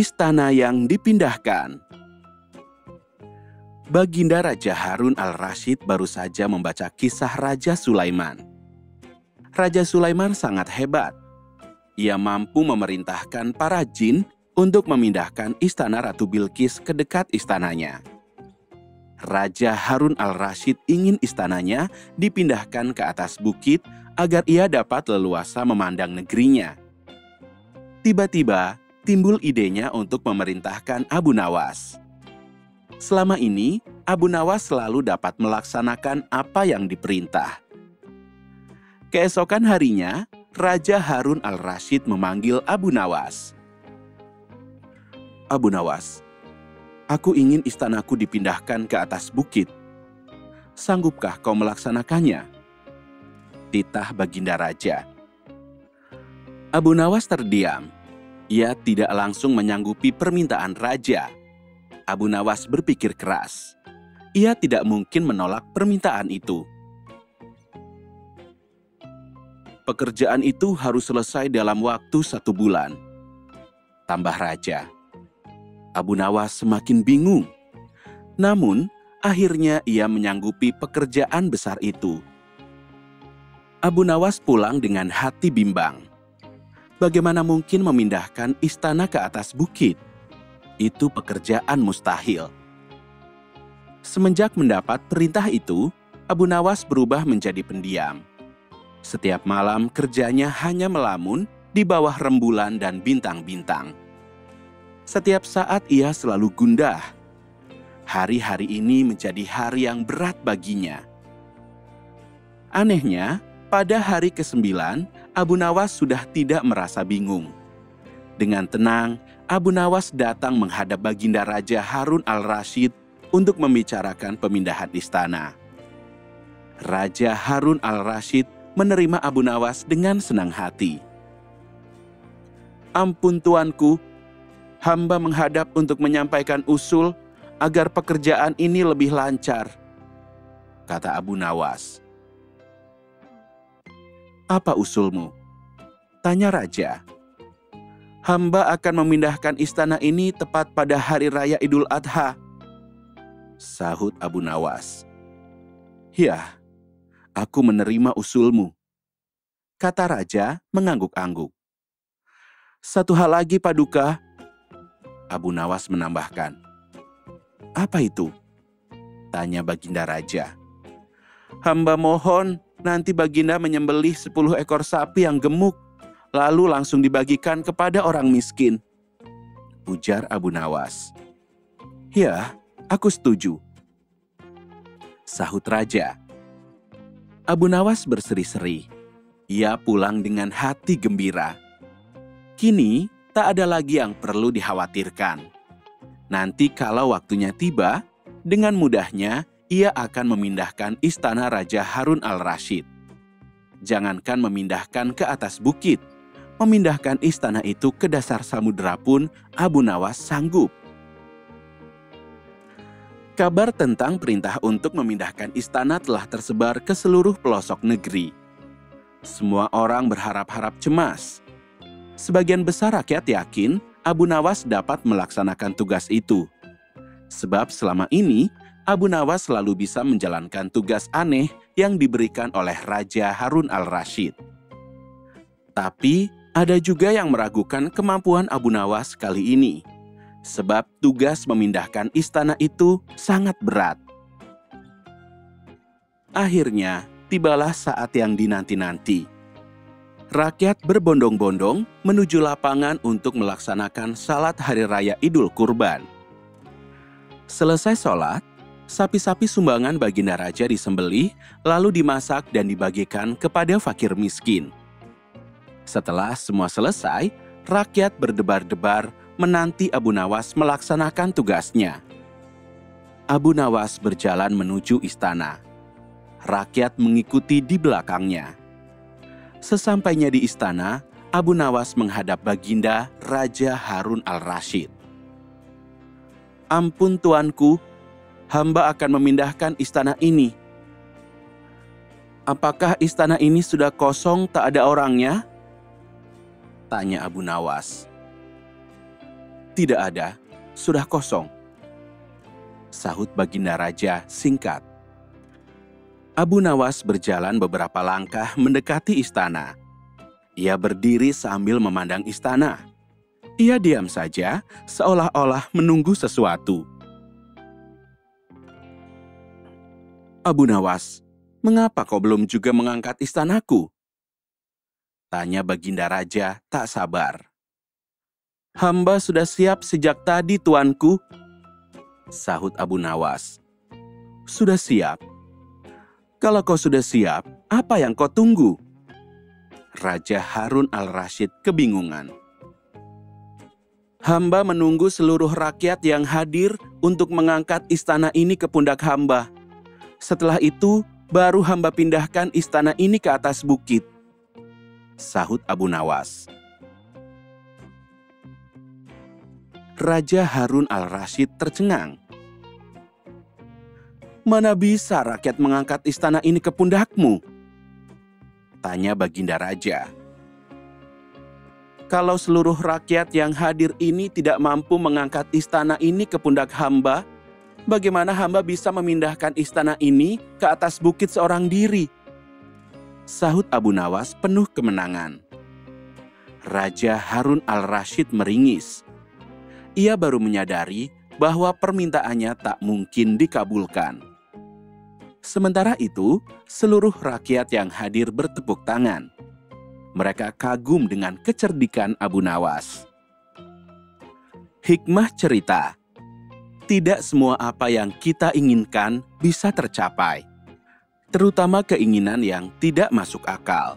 istana yang dipindahkan. Baginda Raja Harun al-Rashid baru saja membaca kisah Raja Sulaiman. Raja Sulaiman sangat hebat. Ia mampu memerintahkan para jin untuk memindahkan istana Ratu Bilqis ke dekat istananya. Raja Harun al-Rashid ingin istananya dipindahkan ke atas bukit agar ia dapat leluasa memandang negerinya. Tiba-tiba timbul idenya untuk memerintahkan Abu Nawas. Selama ini, Abu Nawas selalu dapat melaksanakan apa yang diperintah. Keesokan harinya, Raja Harun al-Rashid memanggil Abu Nawas. Abu Nawas, aku ingin istanaku dipindahkan ke atas bukit. Sanggupkah kau melaksanakannya? Titah Baginda Raja. Abu Nawas terdiam. Ia tidak langsung menyanggupi permintaan raja Abu Nawas berpikir keras. Ia tidak mungkin menolak permintaan itu. Pekerjaan itu harus selesai dalam waktu satu bulan. Tambah raja. Abu Nawas semakin bingung. Namun, akhirnya ia menyanggupi pekerjaan besar itu. Abu Nawas pulang dengan hati bimbang. Bagaimana mungkin memindahkan istana ke atas bukit? itu pekerjaan mustahil. Semenjak mendapat perintah itu, Abu Nawas berubah menjadi pendiam. Setiap malam kerjanya hanya melamun di bawah rembulan dan bintang-bintang. Setiap saat ia selalu gundah. Hari-hari ini menjadi hari yang berat baginya. Anehnya, pada hari ke-9, Abu Nawas sudah tidak merasa bingung. Dengan tenang, Abu Nawas datang menghadap Baginda Raja Harun al-Rashid untuk membicarakan pemindahan istana. Raja Harun al-Rashid menerima Abu Nawas dengan senang hati. Ampun tuanku, hamba menghadap untuk menyampaikan usul agar pekerjaan ini lebih lancar, kata Abu Nawas. Apa usulmu? Tanya raja hamba akan memindahkan istana ini tepat pada hari raya Idul Adha. Sahut Abu Nawas. Ya, aku menerima usulmu. Kata raja mengangguk-angguk. Satu hal lagi Paduka, Abu Nawas menambahkan. Apa itu? Tanya Baginda Raja. Hamba mohon nanti Baginda menyembelih sepuluh ekor sapi yang gemuk lalu langsung dibagikan kepada orang miskin. Ujar Abu Nawas. Ya, aku setuju. Sahut Raja. Abu Nawas berseri-seri. Ia pulang dengan hati gembira. Kini, tak ada lagi yang perlu dikhawatirkan. Nanti kalau waktunya tiba, dengan mudahnya ia akan memindahkan istana Raja Harun al-Rashid. Jangankan memindahkan ke atas bukit, memindahkan istana itu ke dasar samudera pun Abu Nawas sanggup. Kabar tentang perintah untuk memindahkan istana telah tersebar ke seluruh pelosok negeri. Semua orang berharap-harap cemas. Sebagian besar rakyat yakin Abu Nawas dapat melaksanakan tugas itu. Sebab selama ini Abu Nawas selalu bisa menjalankan tugas aneh yang diberikan oleh Raja Harun al-Rashid. Tapi ada juga yang meragukan kemampuan Abu Nawas kali ini, sebab tugas memindahkan istana itu sangat berat. Akhirnya, tibalah saat yang dinanti-nanti. Rakyat berbondong-bondong menuju lapangan untuk melaksanakan salat hari raya Idul Kurban. Selesai sholat, sapi-sapi sumbangan baginda raja disembelih, lalu dimasak dan dibagikan kepada fakir miskin. Setelah semua selesai, rakyat berdebar-debar menanti Abu Nawas melaksanakan tugasnya. Abu Nawas berjalan menuju istana. Rakyat mengikuti di belakangnya. Sesampainya di istana, Abu Nawas menghadap Baginda Raja Harun al-Rashid. Ampun tuanku, hamba akan memindahkan istana ini. Apakah istana ini sudah kosong tak ada orangnya? Tanya Abu Nawas. Tidak ada, sudah kosong. Sahut Baginda Raja singkat. Abu Nawas berjalan beberapa langkah mendekati istana. Ia berdiri sambil memandang istana. Ia diam saja, seolah-olah menunggu sesuatu. Abu Nawas, mengapa kau belum juga mengangkat istanaku? Tanya Baginda Raja tak sabar. Hamba sudah siap sejak tadi, tuanku. Sahut Abu Nawas. Sudah siap? Kalau kau sudah siap, apa yang kau tunggu? Raja Harun al-Rashid kebingungan. Hamba menunggu seluruh rakyat yang hadir untuk mengangkat istana ini ke pundak hamba. Setelah itu, baru hamba pindahkan istana ini ke atas bukit. Sahut Abu Nawas. Raja Harun al-Rashid tercengang. Mana bisa rakyat mengangkat istana ini ke pundakmu? Tanya Baginda Raja. Kalau seluruh rakyat yang hadir ini tidak mampu mengangkat istana ini ke pundak hamba, bagaimana hamba bisa memindahkan istana ini ke atas bukit seorang diri? Sahut Abu Nawas penuh kemenangan. Raja Harun al-Rashid meringis ia baru menyadari bahwa permintaannya tak mungkin dikabulkan. Sementara itu, seluruh rakyat yang hadir bertepuk tangan. Mereka kagum dengan kecerdikan Abu Nawas. Hikmah cerita: tidak semua apa yang kita inginkan bisa tercapai, terutama keinginan yang tidak masuk akal.